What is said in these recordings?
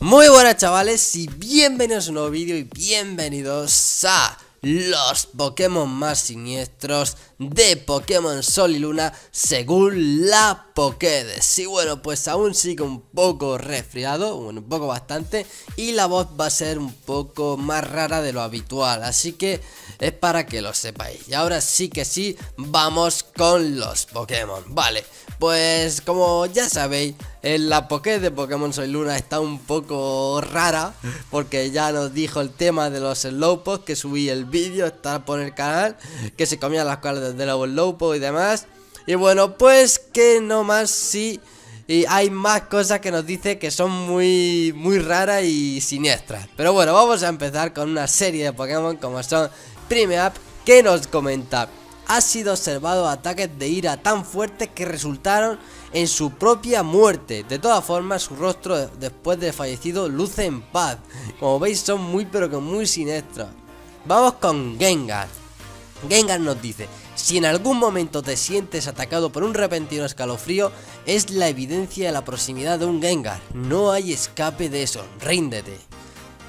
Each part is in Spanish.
Muy buenas chavales y bienvenidos a un nuevo vídeo y bienvenidos a los Pokémon más siniestros de Pokémon Sol y Luna según la Pokédex. Y bueno, pues aún sigo un poco resfriado, bueno, un poco bastante, y la voz va a ser un poco más rara de lo habitual, así que es para que lo sepáis. Y ahora sí que sí, vamos con los Pokémon. Vale, pues como ya sabéis, en la Poké de Pokémon Soy Luna está un poco rara, porque ya nos dijo el tema de los Slowpoke, que subí el vídeo, está por el canal, que se comían las colas de los Slowpoke y demás. Y bueno, pues que no más si... Y hay más cosas que nos dice que son muy, muy raras y siniestras. Pero bueno, vamos a empezar con una serie de Pokémon como son Primeapp, que nos comenta ha sido observado ataques de ira tan fuertes que resultaron en su propia muerte. De todas formas, su rostro después de fallecido luce en paz. Como veis, son muy pero que muy siniestros. Vamos con Gengar. Gengar nos dice, si en algún momento te sientes atacado por un repentino escalofrío, es la evidencia de la proximidad de un Gengar. No hay escape de eso, ríndete.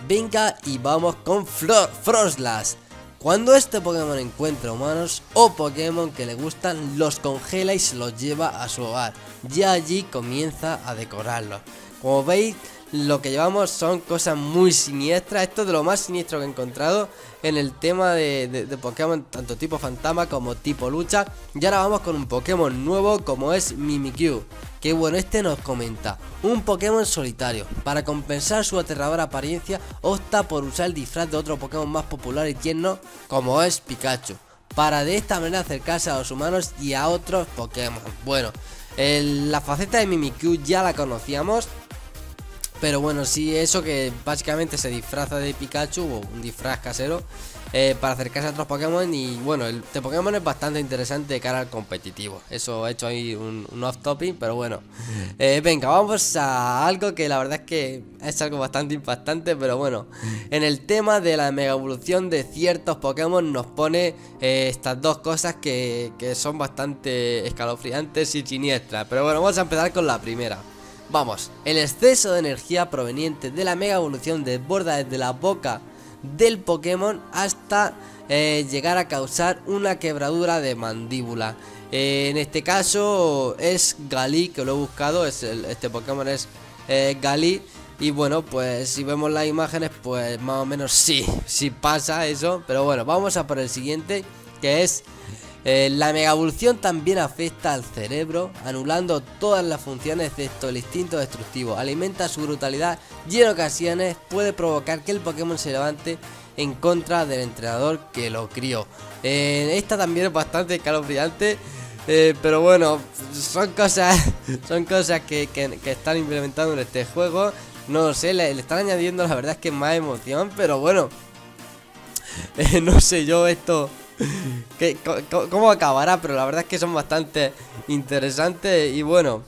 Venga y vamos con Flor Frostlass. Cuando este Pokémon encuentra humanos o Pokémon que le gustan, los congela y se los lleva a su hogar. Ya allí comienza a decorarlos. Como veis, lo que llevamos son cosas muy siniestras. Esto es de lo más siniestro que he encontrado en el tema de, Pokémon, tanto tipo fantasma como tipo lucha. Y ahora vamos con un Pokémon nuevo como es Mimikyu. Que bueno, este nos comenta, un Pokémon solitario, para compensar su aterradora apariencia, opta por usar el disfraz de otro Pokémon más popular y tierno, como es Pikachu, para de esta manera acercarse a los humanos y a otros Pokémon. Bueno, la faceta de Mimikyu ya la conocíamos, pero bueno, sí, eso que básicamente se disfraza de Pikachu o un disfraz casero eh, para acercarse a otros Pokémon. Y bueno, el de Pokémon es bastante interesante de cara al competitivo. Eso he hecho ahí un, off-topic, pero bueno. Eh, venga, vamos a algo que la verdad es que es algo bastante impactante, pero bueno. En el tema de la mega evolución de ciertos Pokémon nos pone eh, estas dos cosas que, que son bastante escalofriantes y siniestras. Pero bueno, vamos a empezar con la primera. Vamos, el exceso de energía proveniente de la mega evolución desborda desde la boca del Pokémon hasta eh, llegar a causar una quebradura de mandíbula. Eh, en este caso es Gali, que lo he buscado, es este Pokémon es eh, Gali. Y bueno, pues si vemos las imágenes, pues más o menos sí, sí pasa eso. Pero bueno, vamos a por el siguiente, que es eh, la mega evolución también afecta al cerebro, anulando todas las funciones de el instinto destructivo. Alimenta su brutalidad y en ocasiones puede provocar que el Pokémon se levante en contra del entrenador que lo crió. Eh, esta también es bastante escalofriante. Eh, pero bueno, son cosas son cosas que, están implementando en este juego. No sé, le, están añadiendo la verdad es que más emoción, pero bueno. no sé yo esto ¿Cómo acabará? Pero la verdad es que son bastante interesantes y bueno.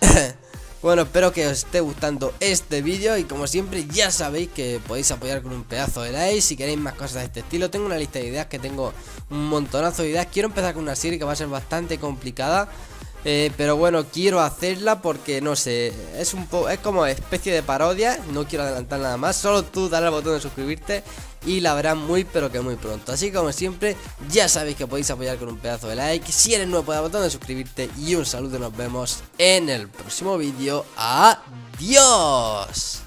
bueno, espero que os esté gustando este vídeo y como siempre ya sabéis que podéis apoyar con un pedazo de like si queréis más cosas de este estilo. Tengo una lista de ideas que tengo un montonazo de ideas. Quiero empezar con una serie que va a ser bastante complicada. Eh, pero bueno, quiero hacerla porque no sé, es un poco, es como especie de parodia, no quiero adelantar nada más, solo tú dale al botón de suscribirte y la verás muy pero que muy pronto. Así como siempre, ya sabéis que podéis apoyar con un pedazo de like, si eres nuevo, al botón de suscribirte y un saludo, nos vemos en el próximo vídeo. Adiós.